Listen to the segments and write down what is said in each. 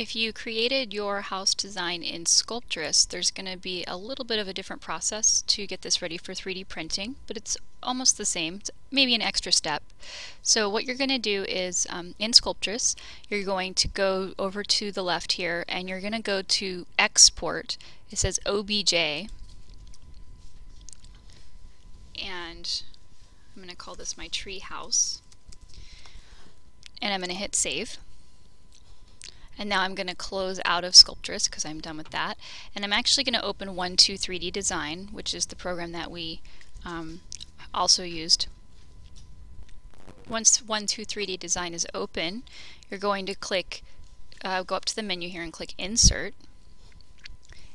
If you created your house design in Sculptris, there's going to be a little bit of a different process to get this ready for 3D printing, but it's almost the same, it's maybe an extra step. So what you're going to do is, um, in Sculptris, you're going to go over to the left here, and you're going to go to Export. It says OBJ, and I'm going to call this my tree house, and I'm going to hit Save. And now I'm going to close out of Sculptris because I'm done with that. And I'm actually going to open 123D Design, which is the program that we um, also used. Once 123D Design is open, you're going to click, uh, go up to the menu here and click Insert.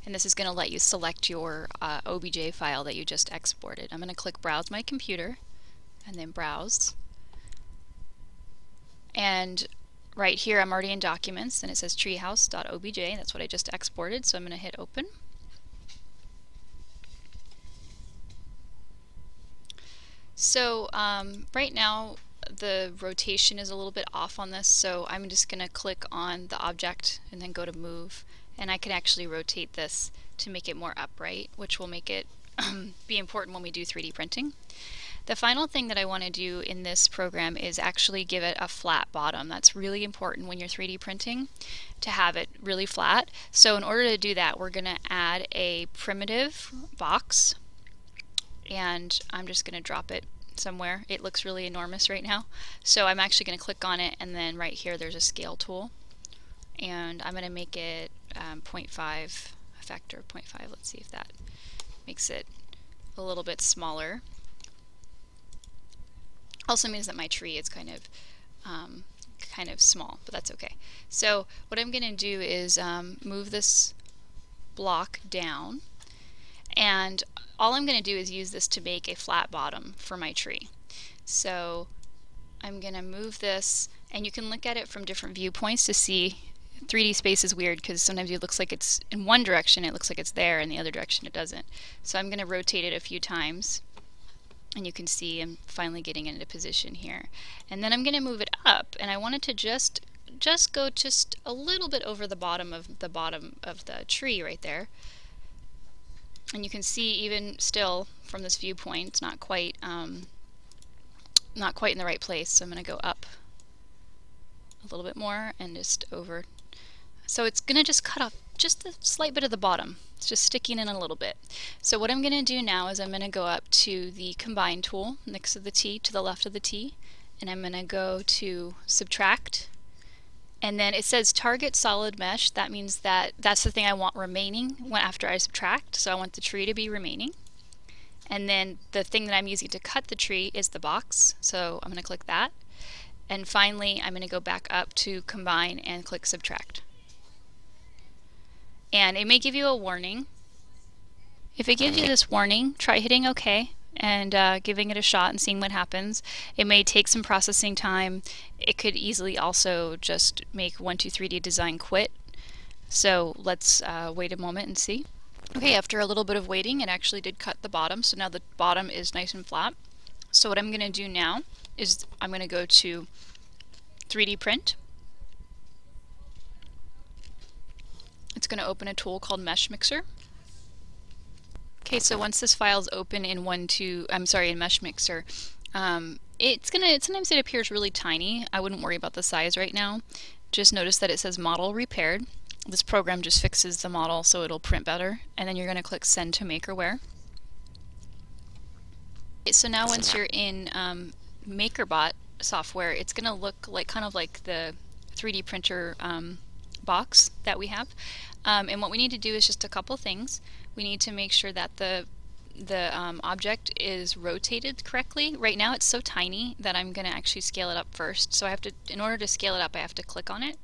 And this is going to let you select your uh, OBJ file that you just exported. I'm going to click Browse My Computer and then Browse. And right here I'm already in documents and it says treehouse.obj that's what I just exported so I'm going to hit open so um, right now the rotation is a little bit off on this so I'm just going to click on the object and then go to move and I can actually rotate this to make it more upright which will make it be important when we do 3D printing. The final thing that I want to do in this program is actually give it a flat bottom. That's really important when you're 3D printing to have it really flat. So in order to do that, we're going to add a primitive box and I'm just going to drop it somewhere. It looks really enormous right now. So I'm actually going to click on it and then right here there's a scale tool and I'm going to make it um, 0.5 a factor of 0.5. Let's see if that makes it a little bit smaller also means that my tree is kind of um, kind of small, but that's okay. So what I'm going to do is um, move this block down and all I'm going to do is use this to make a flat bottom for my tree. So I'm going to move this and you can look at it from different viewpoints to see 3D space is weird because sometimes it looks like it's in one direction it looks like it's there and the other direction it doesn't. So I'm going to rotate it a few times and you can see I'm finally getting into position here. And then I'm going to move it up, and I wanted to just just go just a little bit over the bottom of the bottom of the tree right there. And you can see even still from this viewpoint, it's not quite um, not quite in the right place. So I'm going to go up a little bit more and just over. So it's going to just cut off just a slight bit of the bottom. It's just sticking in a little bit. So what I'm going to do now is I'm going to go up to the combine tool next to the T to the left of the T and I'm going to go to subtract. And then it says target solid mesh. That means that that's the thing I want remaining after I subtract. So I want the tree to be remaining. And then the thing that I'm using to cut the tree is the box. So I'm going to click that. And finally I'm going to go back up to combine and click subtract and it may give you a warning. If it gives you this warning, try hitting OK and uh, giving it a shot and seeing what happens. It may take some processing time. It could easily also just make 123D Design quit. So let's uh, wait a moment and see. Okay, after a little bit of waiting, it actually did cut the bottom, so now the bottom is nice and flat. So what I'm going to do now is I'm going to go to 3D print It's going to open a tool called Mesh Mixer. Okay, so once this file is open in one two, I'm sorry, in Mesh Mixer, um, it's gonna sometimes it appears really tiny. I wouldn't worry about the size right now. Just notice that it says model repaired. This program just fixes the model so it'll print better, and then you're going to click send to MakerWare. Okay, So now once you're in um, MakerBot software, it's going to look like kind of like the 3D printer um, box that we have. Um, and what we need to do is just a couple things. We need to make sure that the the um, object is rotated correctly. Right now it's so tiny that I'm going to actually scale it up first. So I have to, in order to scale it up, I have to click on it.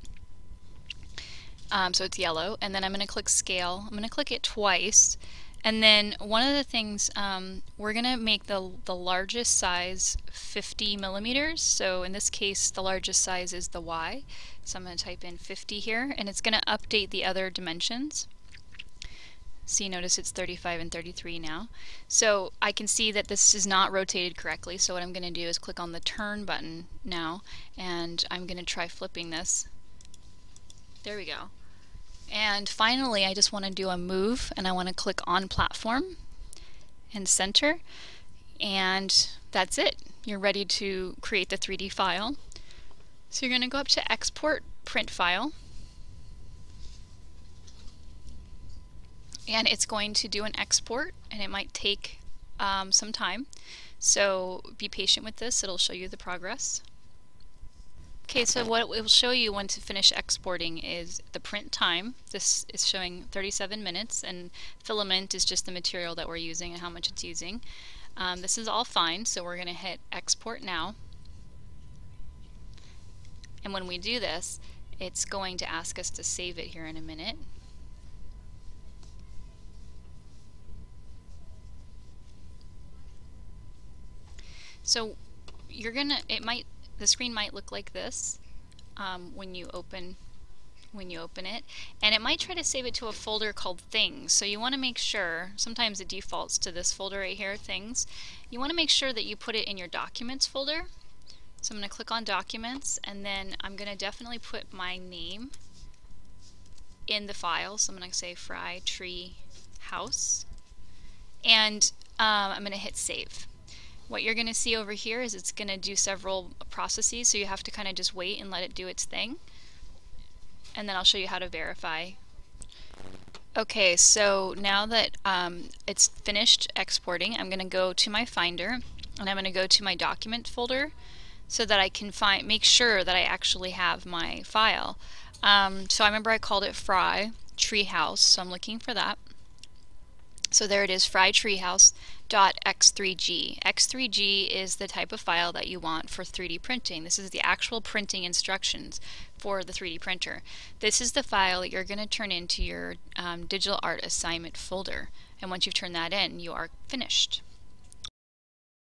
Um, so it's yellow, and then I'm going to click scale. I'm going to click it twice, and then one of the things, um, we're going to make the, the largest size 50 millimeters. So in this case, the largest size is the Y. So I'm going to type in 50 here, and it's going to update the other dimensions. See, notice it's 35 and 33 now. So I can see that this is not rotated correctly, so what I'm going to do is click on the turn button now, and I'm going to try flipping this There we go. And finally, I just want to do a move and I want to click on platform and center. And that's it. You're ready to create the 3D file. So you're going to go up to export print file. And it's going to do an export and it might take um, some time. So be patient with this, it'll show you the progress. Okay, so what it will show you when to finish exporting is the print time. This is showing 37 minutes, and filament is just the material that we're using and how much it's using. Um, this is all fine, so we're going to hit export now. And when we do this, it's going to ask us to save it here in a minute. So you're gonna, it might the screen might look like this um, when you open when you open it. And it might try to save it to a folder called things. So you want to make sure sometimes it defaults to this folder right here things. You want to make sure that you put it in your documents folder. So I'm going to click on documents and then I'm going to definitely put my name in the file. So I'm going to say fry tree house. And um, I'm going to hit save what you're going to see over here is it's going to do several processes, so you have to kind of just wait and let it do its thing. And then I'll show you how to verify. Okay, so now that um, it's finished exporting, I'm going to go to my Finder, and I'm going to go to my document folder so that I can find make sure that I actually have my file. Um, so I remember I called it Fry Treehouse, so I'm looking for that. So there it is, Fry Treehouse x3g. x3g is the type of file that you want for 3D printing. This is the actual printing instructions for the 3D printer. This is the file that you're going to turn into your um, digital art assignment folder. And once you've turned that in, you are finished.